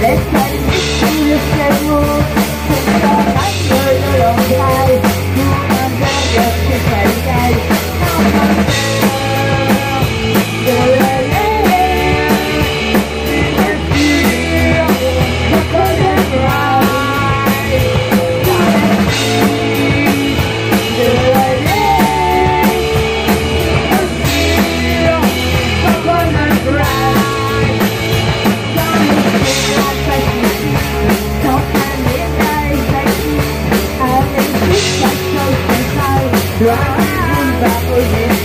Let's try to make sure you're crying, that was it.